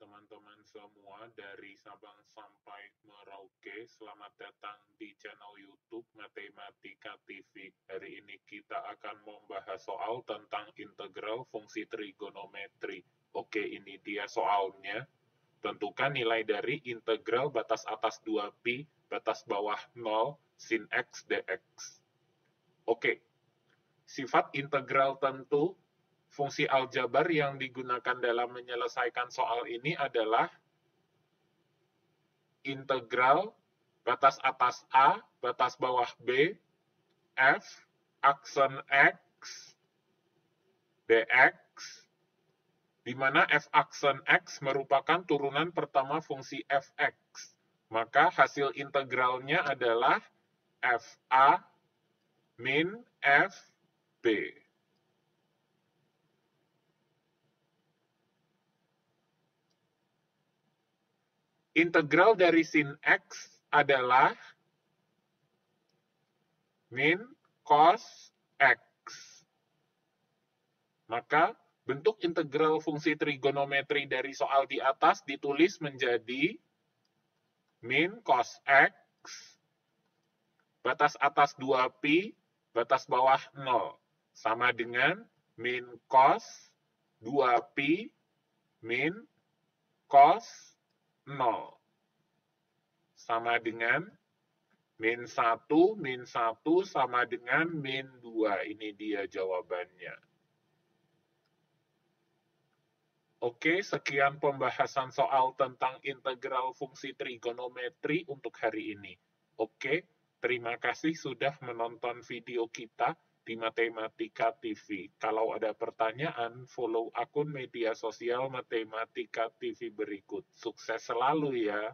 teman-teman semua dari Sabang sampai Merauke. Selamat datang di channel YouTube Matematika TV. Hari ini kita akan membahas soal tentang integral fungsi trigonometri. Oke, ini dia soalnya. Tentukan nilai dari integral batas atas 2pi, batas bawah 0, sin x dx. Oke, sifat integral tentu fungsi aljabar yang digunakan dalam menyelesaikan soal ini adalah integral batas atas A, batas bawah B, F, aksen X, dx, di mana f aksen X merupakan turunan pertama fungsi fx. Maka hasil integralnya adalah FA min FB. Integral dari sin X adalah min cos X. Maka bentuk integral fungsi trigonometri dari soal di atas ditulis menjadi min cos X, batas atas 2pi, batas bawah 0. Sama dengan min cos 2pi min cos 0. Sama dengan min 1, min 1 sama dengan min 2. Ini dia jawabannya. Oke, sekian pembahasan soal tentang integral fungsi trigonometri untuk hari ini. Oke, terima kasih sudah menonton video kita di Matematika TV. Kalau ada pertanyaan, follow akun media sosial Matematika TV berikut. Sukses selalu ya!